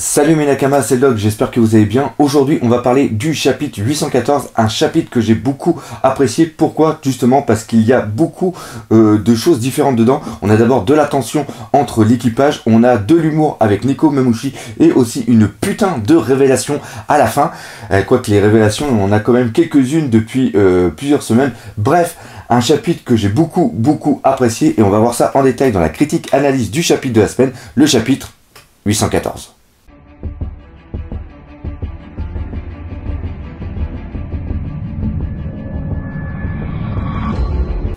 Salut mes Nakama, c'est Log, j'espère que vous allez bien. Aujourd'hui, on va parler du chapitre 814, un chapitre que j'ai beaucoup apprécié. Pourquoi? Justement parce qu'il y a beaucoup euh, de choses différentes dedans. On a d'abord de la tension entre l'équipage, on a de l'humour avec Nico Mamushi et aussi une putain de révélation à la fin. Euh, quoique les révélations, on en a quand même quelques-unes depuis euh, plusieurs semaines. Bref, un chapitre que j'ai beaucoup, beaucoup apprécié et on va voir ça en détail dans la critique analyse du chapitre de la semaine, le chapitre 814.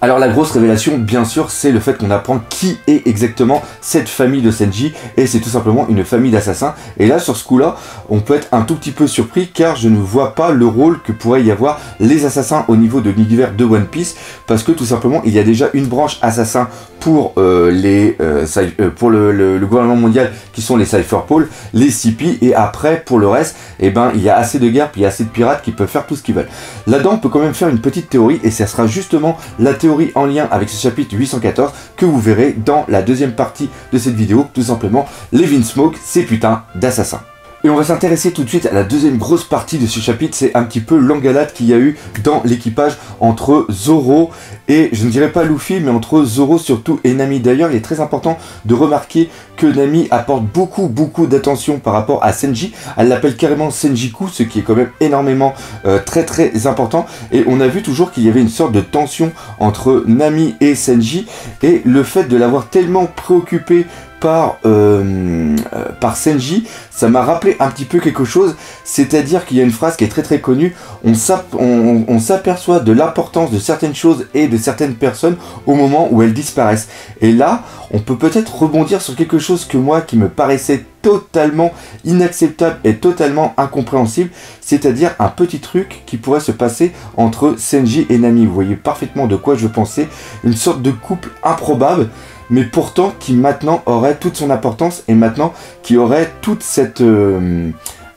Alors la grosse révélation, bien sûr, c'est le fait qu'on apprend qui est exactement cette famille de Senji, et c'est tout simplement une famille d'assassins. Et là, sur ce coup-là, on peut être un tout petit peu surpris, car je ne vois pas le rôle que pourraient y avoir les assassins au niveau de l'univers de One Piece, parce que tout simplement, il y a déjà une branche assassin pour, euh, euh, euh, le, gouvernement mondial, qui sont les Cypherpole, les CP, et après, pour le reste, eh ben, il y a assez de guerres, puis il y a assez de pirates qui peuvent faire tout ce qu'ils veulent. Là-dedans, on peut quand même faire une petite théorie, et ça sera justement la théorie en lien avec ce chapitre 814 que vous verrez dans la deuxième partie de cette vidéo, tout simplement Levin Smoke, ces putains d'assassins. Et on va s'intéresser tout de suite à la deuxième grosse partie de ce chapitre, c'est un petit peu l'engalade qu'il y a eu dans l'équipage entre Zoro et, je ne dirais pas Luffy, mais entre Zoro surtout et Nami. D'ailleurs, il est très important de remarquer que Nami apporte beaucoup, beaucoup d'attention par rapport à Senji. Elle l'appelle carrément Senjiku, ce qui est quand même énormément euh, très, très important. Et on a vu toujours qu'il y avait une sorte de tension entre Nami et Senji, et le fait de l'avoir tellement préoccupé par, euh, euh, par Senji, ça m'a rappelé un petit peu quelque chose, c'est-à-dire qu'il y a une phrase qui est très très connue, on s'aperçoit de l'importance de certaines choses et de certaines personnes au moment où elles disparaissent. Et là, on peut peut-être rebondir sur quelque chose que moi qui me paraissait totalement inacceptable et totalement incompréhensible, c'est-à-dire un petit truc qui pourrait se passer entre Senji et Nami. Vous voyez parfaitement de quoi je pensais, une sorte de couple improbable mais pourtant qui maintenant aurait toute son importance et maintenant qui aurait toute cette, euh,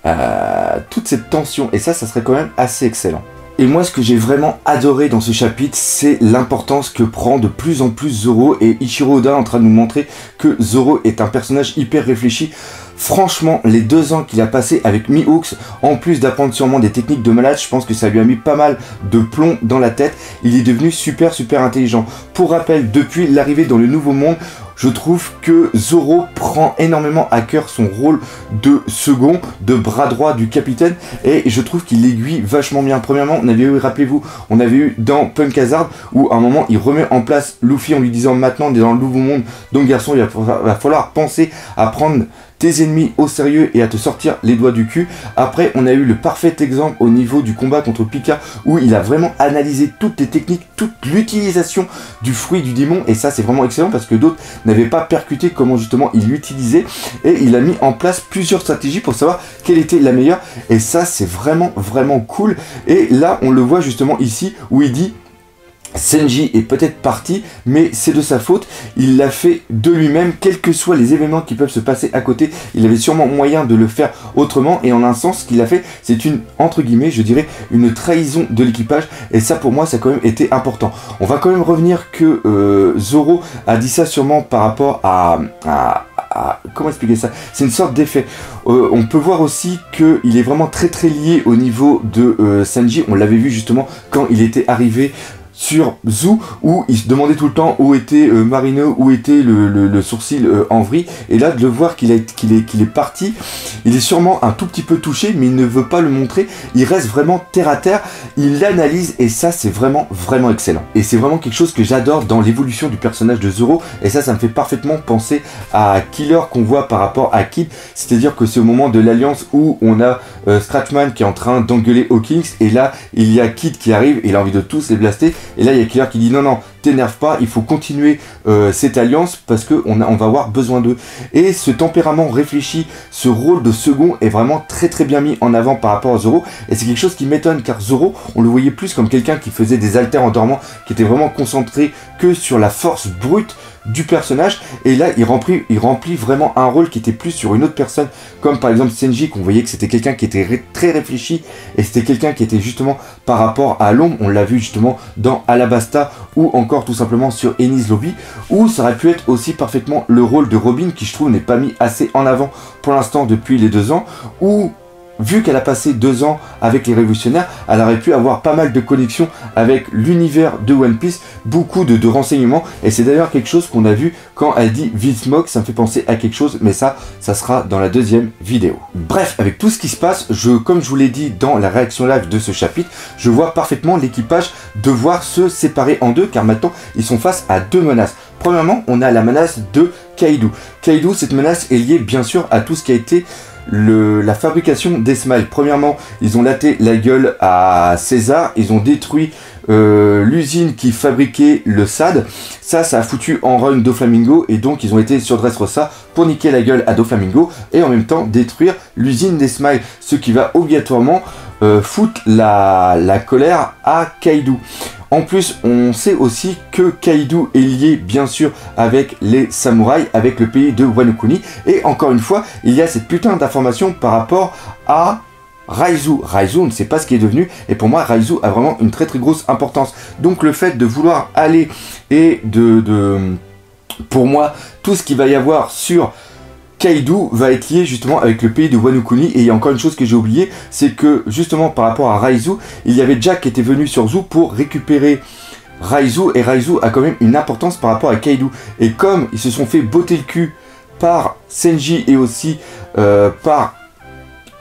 euh, toute cette tension. Et ça, ça serait quand même assez excellent. Et moi, ce que j'ai vraiment adoré dans ce chapitre, c'est l'importance que prend de plus en plus Zoro et Ichiro Oda en train de nous montrer que Zoro est un personnage hyper réfléchi. Franchement, les deux ans qu'il a passé avec Mihawks, en plus d'apprendre sûrement des techniques de malade, je pense que ça lui a mis pas mal de plomb dans la tête. Il est devenu super super intelligent. Pour rappel, depuis l'arrivée dans le nouveau monde, je trouve que Zoro prend énormément à cœur son rôle de second, de bras droit du capitaine, et je trouve qu'il l'aiguille vachement bien. Premièrement, on avait eu, rappelez-vous, on avait eu dans Punk Hazard, où à un moment il remet en place Luffy en lui disant maintenant dans le nouveau monde, donc garçon il va falloir penser à prendre tes ennemis au sérieux et à te sortir les doigts du cul. Après, on a eu le parfait exemple au niveau du combat contre Pika où il a vraiment analysé toutes les techniques, toute l'utilisation du fruit du démon et ça c'est vraiment excellent parce que d'autres n'avaient pas percuté comment justement il l'utilisait et il a mis en place plusieurs stratégies pour savoir quelle était la meilleure. Et ça c'est vraiment vraiment cool. Et là on le voit justement ici où il dit Senji est peut-être parti, mais c'est de sa faute. Il l'a fait de lui-même, quels que soient les événements qui peuvent se passer à côté. Il avait sûrement moyen de le faire autrement. Et en un sens, ce qu'il a fait, c'est une, entre guillemets, je dirais, une trahison de l'équipage. Et ça, pour moi, ça a quand même été important. On va quand même revenir que euh, Zoro a dit ça sûrement par rapport à, comment expliquer ça? C'est une sorte d'effet. Euh, on peut voir aussi qu'il est vraiment très très lié au niveau de euh, Sanji. On l'avait vu justement quand il était arrivé sur Zoo où il se demandait tout le temps où était euh, Marino, où était le, sourcil euh. Et là, de le voir qu'il est, qu'il est, qu'il est parti, il est sûrement un tout petit peu touché, mais il ne veut pas le montrer. Il reste vraiment terre à terre. Il l'analyse et ça, c'est vraiment, vraiment excellent. Et c'est vraiment quelque chose que j'adore dans l'évolution du personnage de Zoro. Et ça, ça me fait parfaitement penser à Killer qu'on voit par rapport à Kid. C'est-à-dire que c'est au moment de l'alliance où on a euh, Scratchman qui est en train d'engueuler Hawkins. Et là, il y a Kid qui arrive et il a envie de tous les blaster. Et là, il y a Killer qui dit non, non, t'énerve pas, il faut continuer euh, cette alliance parce qu'on on va avoir besoin d'eux. Et ce tempérament réfléchi, ce rôle de second est vraiment très très bien mis en avant par rapport à Zoro. Et c'est quelque chose qui m'étonne car Zoro, on le voyait plus comme quelqu'un qui faisait des alters en dormant, qui était vraiment concentré que sur la force brute du personnage. Et là il remplit, vraiment un rôle qui était plus sur une autre personne. Comme par exemple Senji qu'on voyait que c'était quelqu'un qui était très réfléchi. Et c'était quelqu'un qui était justement par rapport à l'ombre. On l'a vu justement dans Alabasta ou encore tout simplement sur Ennis Lobby, ou ça aurait pu être aussi parfaitement le rôle de Robin qui je trouve n'est pas mis assez en avant pour l'instant depuis les deux ans, ou vu qu'elle a passé deux ans avec les révolutionnaires, elle aurait pu avoir pas mal de connexions avec l'univers de One Piece, beaucoup de, renseignements, et c'est d'ailleurs quelque chose qu'on a vu quand elle dit Smoke, ça me fait penser à quelque chose, mais ça, ça sera dans la deuxième vidéo. Bref, avec tout ce qui se passe, je, comme je vous l'ai dit dans la réaction live de ce chapitre, je vois parfaitement l'équipage devoir se séparer en deux, car maintenant, ils sont face à deux menaces. Premièrement, on a la menace de Kaido. Kaido, cette menace est liée bien sûr à tout ce qui a été la fabrication des smiles. Premièrement, ils ont laté la gueule à César, ils ont détruit euh, l'usine qui fabriquait le SAD. Ça, ça a foutu en run Doflamingo et donc ils ont été sur Dressrosa pour niquer la gueule à Doflamingo et en même temps détruire l'usine des smiles. Ce qui va obligatoirement euh, foutre la, la colère à Kaido. En plus, on sait aussi que Kaido est lié bien sûr avec les samouraïs, avec le pays de Wanukuni. Et encore une fois, il y a cette putain d'information par rapport à Raizu. Raizu, on ne sait pas ce qui est devenu. Et pour moi, Raizu a vraiment une très très grosse importance. Donc le fait de vouloir aller et de... de pour moi, tout ce qu'il va y avoir sur Kaido va être lié justement avec le pays de Wanukuni. Et il y a encore une chose que j'ai oublié, c'est que justement par rapport à Raizu, il y avait Jack qui était venu sur Zoo pour récupérer Raizu. Et Raizu a quand même une importance par rapport à Kaido. Et comme ils se sont fait botter le cul par Senji et aussi euh, par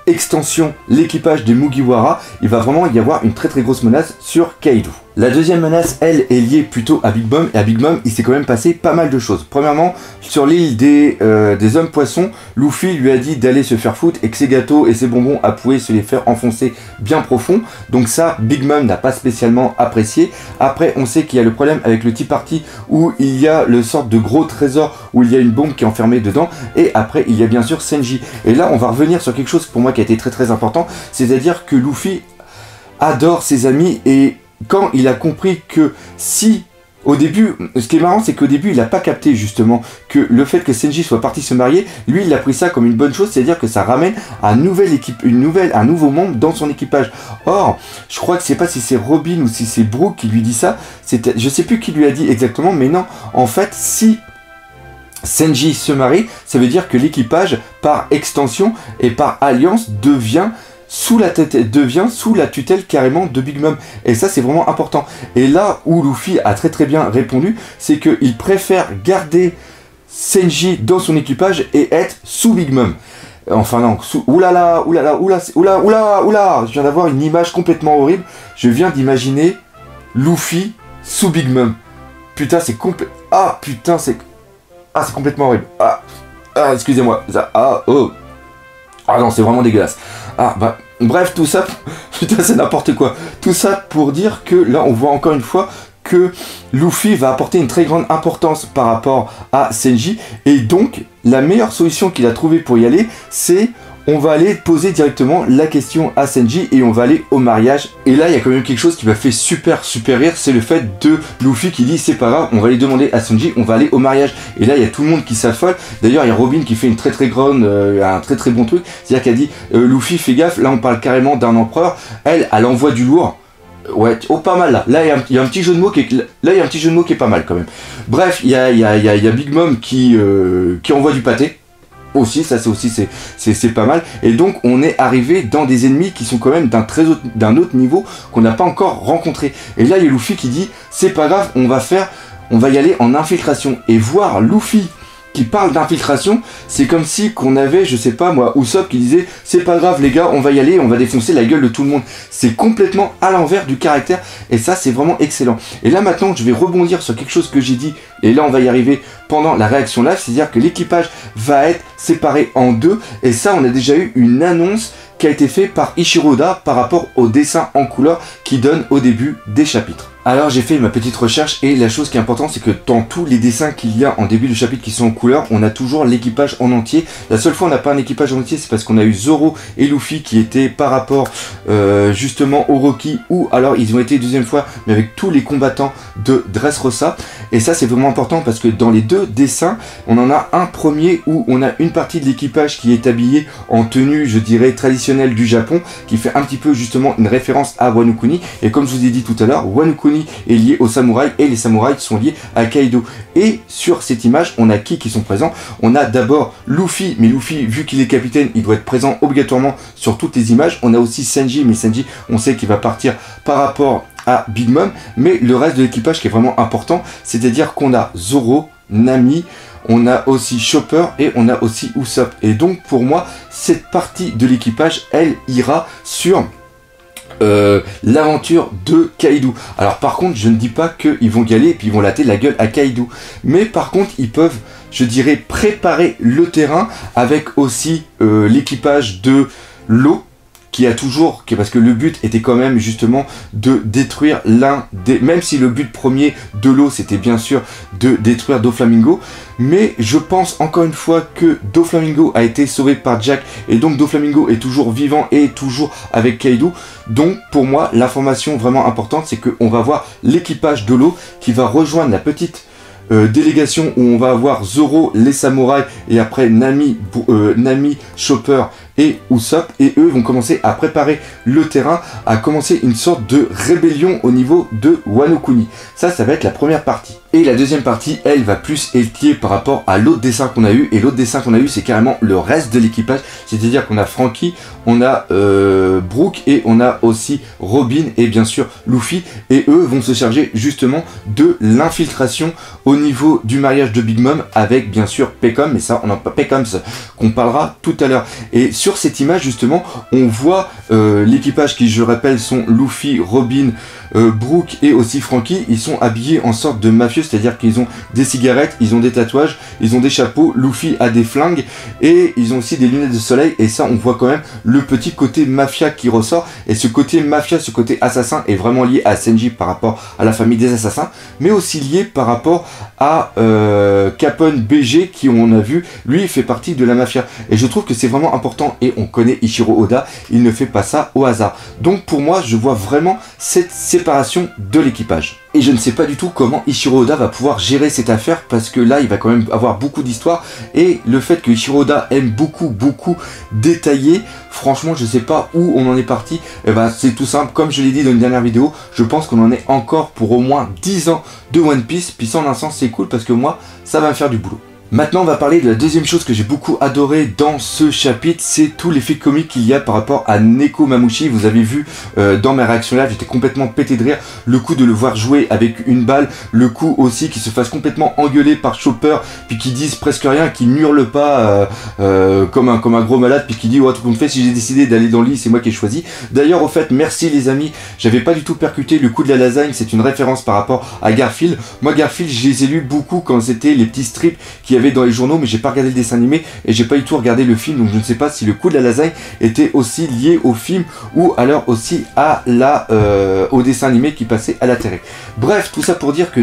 extension l'équipage des Mugiwara, il va vraiment y avoir une très très grosse menace sur Kaido. La deuxième menace, elle, est liée plutôt à Big Mom, et à Big Mom, il s'est quand même passé pas mal de choses. Premièrement, sur l'île des, euh, hommes poissons, Luffy lui a dit d'aller se faire foutre, et que ses gâteaux et ses bonbons à pouvoir se les faire enfoncer bien profond. Donc ça, Big Mom n'a pas spécialement apprécié. Après, on sait qu'il y a le problème avec le Tea Party, où il y a le sorte de gros trésor, où il y a une bombe qui est enfermée dedans, et après, il y a bien sûr Senji. Et là, on va revenir sur quelque chose pour moi qui a été très très important, c'est-à-dire que Luffy adore ses amis et quand il a compris que si au début, ce qui est marrant, c'est qu'au début, il n'a pas capté justement que le fait que Senji soit parti se marier, lui, il a pris ça comme une bonne chose, c'est-à-dire que ça ramène un équipe, une nouvelle, un nouveau membre dans son équipage. Or, je crois que c'est pas si c'est Robin ou si c'est Brooke qui lui dit ça. Je sais plus qui lui a dit exactement, mais non. En fait, si Senji se marie, ça veut dire que l'équipage, par extension et par alliance, devient sous la tête, devient sous la tutelle carrément de Big Mom. Et ça, c'est vraiment important. Et là où Luffy a très très bien répondu, c'est qu'il préfère garder Senji dans son équipage et être sous Big Mom. Enfin non, sous... Oulala, oulala, oulala, oulala, oulala, oulala, je viens d'avoir une image complètement horrible. Je viens d'imaginer Luffy sous Big Mom. Putain, c'est complet... Ah, putain, c'est... Ah, c'est complètement horrible. Ah, ah excusez-moi. Ah, oh. Ah non, c'est vraiment dégueulasse. Ah, bah, bref, tout ça, c'est n'importe quoi. Tout ça pour dire que là, on voit encore une fois que Luffy va apporter une très grande importance par rapport à Senji. Et donc, la meilleure solution qu'il a trouvée pour y aller, c'est on va aller poser directement la question à Senji et on va aller au mariage. Et là, il y a quand même quelque chose qui m'a fait super super rire, c'est le fait de Luffy qui dit c'est pas grave, on va aller demander à Senji, on va aller au mariage. Et là, il y a tout le monde qui s'affole. D'ailleurs, il y a Robin qui fait une très très grande, euh, un très très bon truc, c'est-à-dire qu'elle dit euh, Luffy, fais gaffe, là on parle carrément d'un empereur. Elle, elle envoie du lourd. Ouais, oh pas mal là. Là il y, a un petit jeu de mots qui est, là il y a un petit jeu de mots qui est pas mal quand même. Bref, il y a, y, Big Mom euh, qui envoie du pâté aussi, ça c'est aussi c'est pas mal. Et donc on est arrivé dans des ennemis qui sont quand même d'un très d'un autre niveau qu'on n'a pas encore rencontré. Et là il y a Luffy qui dit c'est pas grave, on va faire, on va y aller en infiltration et voir Luffy qui parle d'infiltration, c'est comme si qu'on avait, je sais pas moi, Usopp qui disait c'est pas grave les gars, on va y aller, on va défoncer la gueule de tout le monde. C'est complètement à l'envers du caractère et ça c'est vraiment excellent. Et là maintenant je vais rebondir sur quelque chose que j'ai dit et là on va y arriver pendant la réaction live, c'est-à-dire que l'équipage va être séparé en deux et ça on a déjà eu une annonce qui a été faite par Ishiroda par rapport au dessin en couleur qui donne au début des chapitres. Alors j'ai fait ma petite recherche et la chose qui est importante c'est que dans tous les dessins qu'il y a en début de chapitre qui sont en couleur, on a toujours l'équipage en entier. La seule fois on n'a pas un équipage en entier c'est parce qu'on a eu Zoro et Luffy qui étaient par rapport euh, justement au Rocky ou alors ils ont été deuxième fois mais avec tous les combattants de Dressrosa. Et ça c'est vraiment important parce que dans les deux dessins, on en a un premier où on a une partie de l'équipage qui est habillé en tenue, je dirais, traditionnelle du Japon, qui fait un petit peu justement une référence à Wano Kuni. Et comme je vous ai dit tout à l'heure, Wano Est lié aux samouraïs et les samouraïs sont liés à Kaido. Et sur cette image, on a qui qui sont présents? On a d'abord Luffy, mais Luffy, vu qu'il est capitaine, il doit être présent obligatoirement sur toutes les images. On a aussi Sanji, mais Sanji, on sait qu'il va partir par rapport à Big Mom, mais le reste de l'équipage qui est vraiment important, c'est-à-dire qu'on a Zoro, Nami, on a aussi Chopper et on a aussi Usopp. Et donc pour moi, cette partie de l'équipage, elle ira sur euh, l'aventure de Kaido. Alors par contre, je ne dis pas qu'ils vont y et puis ils vont latter la gueule à Kaido. Mais par contre, ils peuvent, je dirais, préparer le terrain avec aussi euh, l'équipage de l'eau qui a toujours, parce que le but était quand même justement de détruire l'un des, même si le but premier de l'eau c'était bien sûr de détruire Doflamingo, mais je pense encore une fois que Doflamingo a été sauvé par Jack et donc Doflamingo est toujours vivant et toujours avec Kaido. Donc pour moi l'information vraiment importante c'est qu'on va voir l'équipage de l'eau qui va rejoindre la petite euh, délégation où on va avoir Zoro, les samouraïs et après Nami, euh, Nami Chopper et Usopp et eux vont commencer à préparer le terrain, à commencer une sorte de rébellion au niveau de Wano Kuni. Ça, ça va être la première partie. Et la deuxième partie, elle va plus étier par rapport à l'autre dessin qu'on a eu. Et l'autre dessin qu'on a eu, c'est carrément le reste de l'équipage. C'est-à-dire qu'on a Frankie, on a euh, Brooke et on a aussi Robin et bien sûr Luffy. Et eux vont se charger justement de l'infiltration au niveau du mariage de Big Mom avec bien sûr Pecom. Mais ça, on en Pecoms qu'on parlera tout à l'heure. Et cette image justement, on voit euh, l'équipage qui, je rappelle, sont Luffy, Robin, euh, Brooke et aussi Frankie, ils sont habillés en sorte de mafieux, c'est-à-dire qu'ils ont des cigarettes, ils ont des tatouages, ils ont des chapeaux, Luffy a des flingues et ils ont aussi des lunettes de soleil. Et ça on voit quand même le petit côté mafia qui ressort. Et ce côté mafia, ce côté assassin est vraiment lié à Senji par rapport à la famille des assassins mais aussi lié par rapport à euh, Capone BG qui on a vu, lui fait partie de la mafia. Et je trouve que c'est vraiment important et on connaît Ichiro Oda, il ne fait pas ça au hasard. Donc pour moi je vois vraiment cette séparation de l'équipage. Et je ne sais pas du tout comment Ichiro Oda va pouvoir gérer cette affaire parce que là il va quand même avoir beaucoup d'histoires et le fait que Ichiro Oda aime beaucoup beaucoup détailler, franchement je sais pas où on en est parti, et eh ben, c'est tout simple, comme je l'ai dit dans une dernière vidéo, je pense qu'on en est encore pour au moins 10 ans de One Piece, puis ça en un c'est cool parce que moi ça va me faire du boulot. Maintenant, on va parler de la deuxième chose que j'ai beaucoup adoré dans ce chapitre, c'est tout l'effet comique qu'il y a par rapport à Neko Mamushi. Vous avez vu euh, dans ma réaction là, j'étais complètement pété de rire. Le coup de le voir jouer avec une balle, le coup aussi qu'il se fasse complètement engueuler par Chopper, puis qu'il dise presque rien, qu'il n'hurle pas euh, euh, comme, un, comme un gros malade, puis qu'il dit, oh, tout me fait, si j'ai décidé d'aller dans le lit, c'est moi qui ai choisi. D'ailleurs, au fait, merci les amis, j'avais pas du tout percuté le coup de la lasagne, c'est une référence par rapport à Garfield. Moi, Garfield, je les ai lus beaucoup quand c'était les petits strips qui avait dans les journaux, mais j'ai pas regardé le dessin animé et j'ai pas du tout regardé le film, donc je ne sais pas si le coup de la lasagne était aussi lié au film ou alors aussi à la, euh, au dessin animé qui passait à la télé. Bref, tout ça pour dire que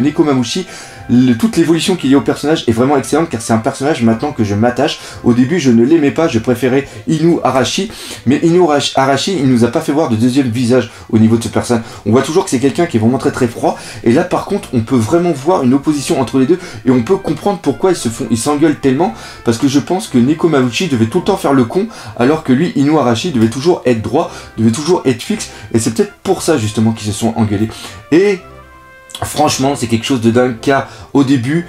Toute l'évolution qu'il y a au personnage est vraiment excellente car c'est un personnage maintenant que je m'attache. Au début, je ne l'aimais pas, je préférais Inu Arashi, mais Inu Arashi, il nous a pas fait voir de deuxième visage au niveau de ce personnage. On voit toujours que c'est quelqu'un qui est vraiment très très froid, et là par contre, on peut vraiment voir une opposition entre les deux, et on peut comprendre pourquoi ils se font, ils s'engueulent tellement, parce que je pense que Neko Maruchi devait tout le temps faire le con, alors que lui, Inu Arashi, devait toujours être droit, devait toujours être fixe, et c'est peut-être pour ça justement qu'ils se sont engueulés. Et Franchement, c'est quelque chose de dingue car au début,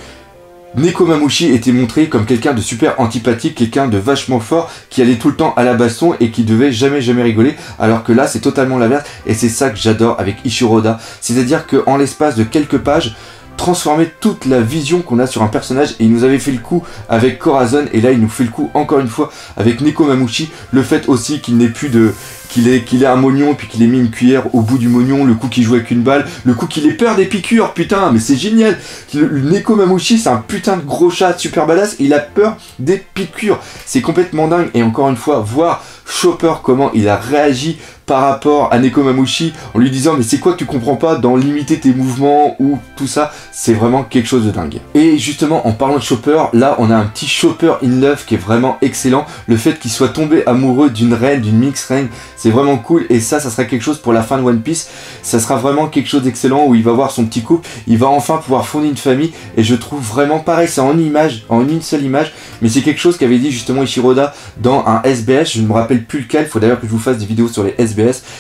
Neko Mamushi était montré comme quelqu'un de super antipathique, quelqu'un de vachement fort, qui allait tout le temps à la baston et qui devait jamais jamais rigoler, alors que là c'est totalement l'inverse et c'est ça que j'adore avec Ishiroda, c'est-à-dire qu'en l'espace de quelques pages, transformer toute la vision qu'on a sur un personnage et il nous avait fait le coup avec Corazon et là il nous fait le coup encore une fois avec Neko Mamushi le fait aussi qu'il n'ait plus de qu'il ait, qu'il ait un mognon, puis qu'il ait mis une cuillère au bout du mognon, le coup qu'il joue avec une balle, le coup qu'il ait peur des piqûres, putain, mais c'est génial. Le, Neko Mamushi, c'est un putain de gros chat super badass, il a peur des piqûres. C'est complètement dingue. Et encore une fois, voir Chopper comment il a réagi par rapport à Nekomamushi en lui disant mais c'est quoi que tu comprends pas dans limiter tes mouvements ou tout ça, c'est vraiment quelque chose de dingue. Et justement en parlant de Chopper, là on a un petit Chopper in love qui est vraiment excellent. Le fait qu'il soit tombé amoureux d'une reine, d'une mix reine, c'est vraiment cool. Et ça, ça sera quelque chose pour la fin de One Piece. Ça sera vraiment quelque chose d'excellent où il va voir son petit couple, il va enfin pouvoir fonder une famille. Et je trouve vraiment pareil, c'est en image, en une seule image, mais c'est quelque chose qu'avait dit justement Ishiroda dans un SBS, je ne me rappelle plus lequel, il faut d'ailleurs que je vous fasse des vidéos sur les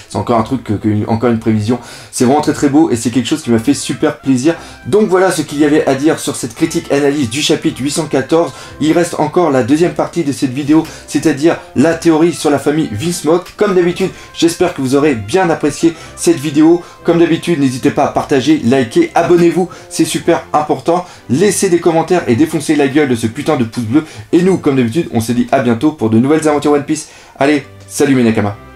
C'est encore un truc, encore une prévision, c'est vraiment très très beau et c'est quelque chose qui m'a fait super plaisir. Donc voilà ce qu'il y avait à dire sur cette critique analyse du chapitre 814, il reste encore la deuxième partie de cette vidéo, c'est-à-dire la théorie sur la famille Vinsmoke. Comme d'habitude, j'espère que vous aurez bien apprécié cette vidéo. Comme d'habitude, n'hésitez pas à partager, liker, abonnez-vous, c'est super important. Laissez des commentaires et défoncez la gueule de ce putain de pouce bleu. Et nous, comme d'habitude, on se dit à bientôt pour de nouvelles aventures One Piece. Allez, salut mes Nakama